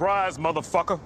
Surprise, motherfucker.